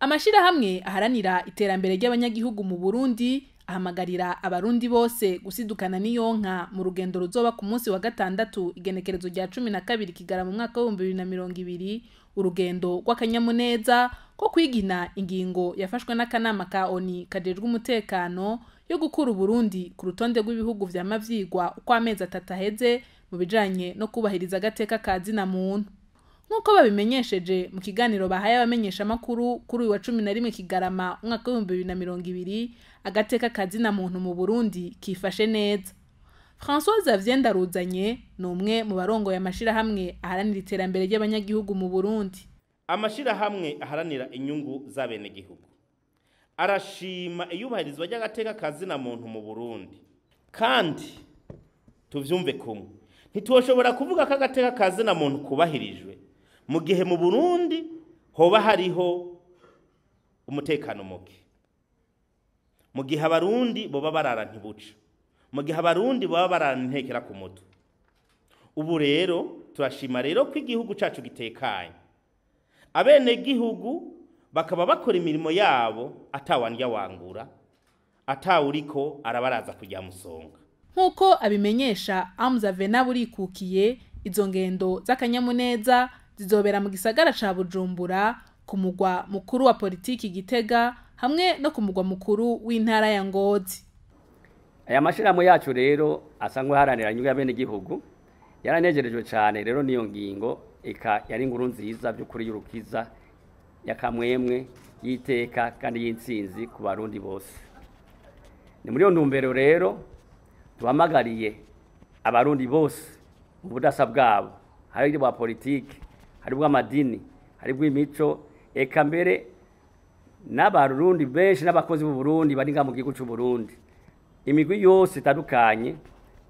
amashirahamwe aharanira iterambere ry'abanyagihugu mu Burundi ahamagarira abarundi bose gusidukana n'iyonka mu rugendo ruzoba ku munsi wa gatandatu igenekerezo rya cumi na kabiri kigara mu mwaka w'ibihumbi bibiri na mirongo ibiri. Urugendo rw'akanyamuneza ko kwigina ingingo yafashwe n'akanama ka oni kajejwe umutekano yo gukura uburundi ku rutonde rw'ibihugu vyama vyigwa uko amezi atatu aheze mu bijanye no kubahiriza agateka ka zina muntu nk'uko babimenyesheje mu kiganiro bahaye abamenyeshamakuru kuri uyu wa cumi na rimwe kigarama umwaka w'ibihumbi bibiri na mirongo ibiri agateka ka zina muntu mu burundi kifashe neza. François Xavier Ndaruzanye ni umwe mu barongoye amashirahamwe aharanira iterambere ry'abanyagihugu mu Burundi. Amashirahamwe aharanira inyungu z'abenegihugu arashima iyubahirizwa ry'agateka kazina muntu mu Burundi. Kandi tuvyumve kumwe. Ntitwoshobora kuvuga ko agateka kazina muntu kubahirijwe. Mu gihe mu Burundi hoba hariho umutekano muke. Mu gihe abarundi boba barara ntibuca mu gihe abarundi baba barara intekera ku mutwe. Ubu rero turashima rero ko igihugu cacu gitekanye. Abenegihugu bakaba bakora imirimo yabo atawandya wangura atawuriko arabaraza kujya musonga. Nk'uko abimenyesha Amza Vena burikukiye izo ngendo z'akanyamuneza zizobera mu gisagara ca Bujumbura ku mugwa mukuru wa politiki Gitega hamwe no ku mugwa mukuru w'intara ya Ngozi. Aya mashirahamwe yacu rero asanzwe haranira inyungu y'abenegihugu yaranegerejwe cyane rero niyo ngingo eka yari inkuru nziza by'ukuri y'urukiza yakamwemwe y'iteka kandi y'intsinzi ku barundi bose. Ni muri iyo ntumbero rero duhamagariye abarundi bose mu budasa bwabo hari bwa politiki. Hari bw'amadini hari bw'imico eka mbere n'abarundi benshi n'abakozi b'u Burundi bari mu gihugu cy'u Burundi. Imigwi yose itandukanye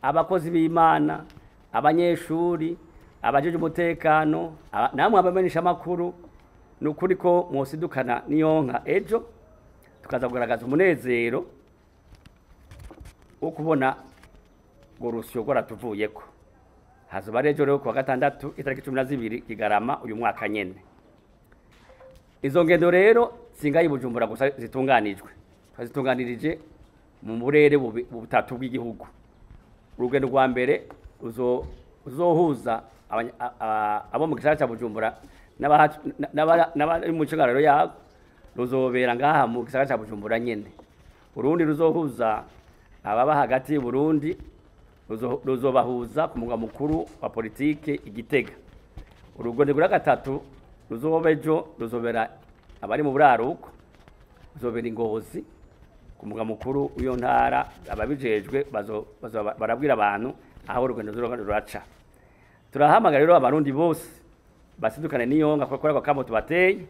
abakozi b'Imana abanyeshuri abajeje umutekano namwe abamenyesha amakuru ni ukuri ko mwosidukana niyonka ejo tukaza kugaragaza umunezero wo kubona ngo rusyo rwaratuvuyeko. Hazoba rejo rero kuwa gatandatu itariki cumi na zibiri kigarama uyu mwaka nyene. Izo ngendo rero singayi bujumbura gusa zitunganijwe? Twazitunganirije mu burere butatu bw'igihugu. Urugendo rwa mbere ruzohuza abo mu gisagara cya bujumbura n'abari mu nshingano yabo ruzobera ngaha mu gisagara cya bujumbura nyine urundi ruzohuza ababa hagati y'uburundi ruzobahuza ku mugwa mukuru wa politike igitega urugendo rwa gatatu ruzoba ejo ruzobera abari mu buraruko. Ruzobera ingozi ku mugwa mukuru w'iyo ntara ababijejwe barabwira abantu aho urugendo ruraca. Turahamagara rero abarundi bose basidukane n'iyonga kuko ako kamo tubateye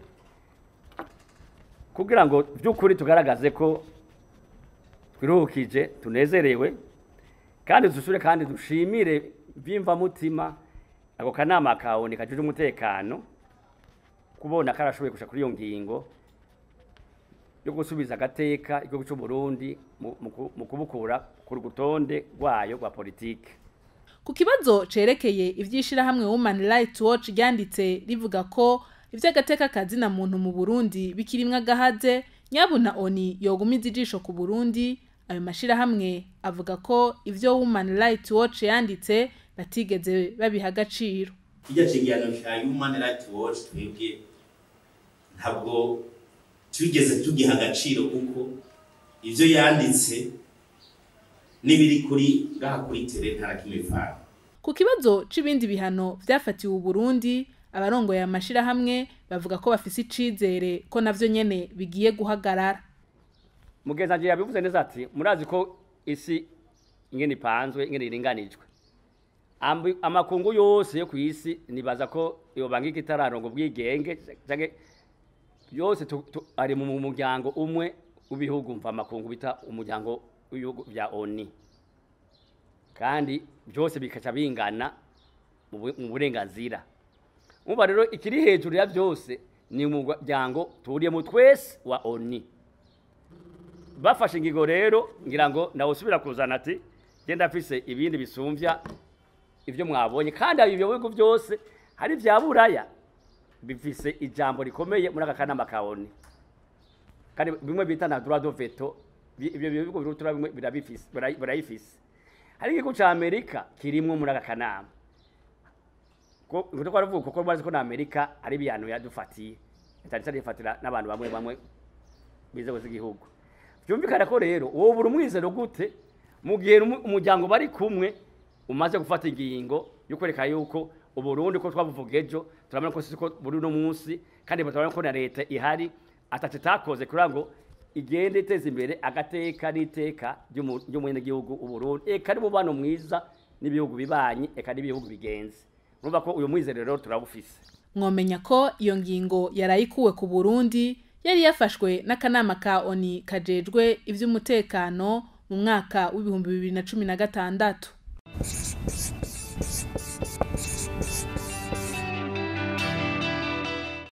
kugira ngo by'ukuri tugaragaze ko twiruhukije tunezerewe kandi dusure kandi dushimire mutima ako kanama kawoni kajuje umutekano kubona karashoboye gushika kuri iyo ngingo yo gusubiza agateka igihugu cy'u Burundi mu kubukura ku rutonde rwayo rwa politike ku kibazo cerekeye ivyishirahamwe Women Rights Watch ryanditse rivuga ko ivy'agateka kazina muntu mu Burundi bikirimwe agahaze nyabuna oni yogumiza ijisho ku Burundi ayo mashirahamwe avuga ko ivyo Women Rights Watch yanditse batigeze babiha agaciro. Kijya cegeranyo cya Human Rights Watch twebwe ntabwo tugeze tugiha agaciro kuko ivyo yanditse n'ibiri kuri ngaha kuri tere nta kimwe bivana ku kibazo c'ibindi bihano vyafatiwe Burundi abarongoye amashirahamwe bavuga ko bafise icizere ko navyo nyene bigiye guhagarara. Mugenzi yabivuze neza ati murazi ko isi ingene ipanzwe ingene iringanijwe amakungu yose yo ku isi nibaza ko yobanga itararongo bwigenge yose ari mu muryango umwe w'ibihugu mva amakungu bita umuryango w'ibihugu vya ONU kandi byose bikaca bingana mu burenganzira. Umva rero ikiri hejuru ya byose ni umuryango turiyemo twese wa ONU bafashe ingingo rero ngira ngo nawe usubira kuzana ati genda afise ibindi bisumvya ivyo mwabonye. Kandi ibyo bihugu byose hari vya buraya bifise ijambo rikomeye muri aka kanama ka ONU kandi bimwe bita na de veto ibyo bihugu birutura bimwe birayifise. Hari igihugu ca amerika kirimwo muri aka kanama. Ko ngo twaravuga kuko bazi ko na amerika ari ibihano yadufatiye cyane cyane yifatira n'abantu bamwe bamwe b'inzego z'igihugu. Byumvikana ko rero wowe buri umwizero gute? Mu gihe umu- umuryango bari kumwe umaze gufata ingingo yo kwereka yuko uburundi ko twabuvuga ejo turabona ko siko buri uno munsi kandi turabona ko na leta ihari ataco itakoze kugira ngo igende iteza imbere agateka n'iteka ry'umu- ry'umunyagihugu uburundi eka n'umubano mwiza n'ibihugu bibanyi eka n'ibihugu bigenze. Urumva ko uyu mwizero rero turabufise. Mwomenya ko iyo ngingo yarayikuwe ku burundi yari yafashwe n'akanama ka oni kajejwe ivy'umutekano mu mwaka w'ibihumbi bibiri na cumi na gatandatu.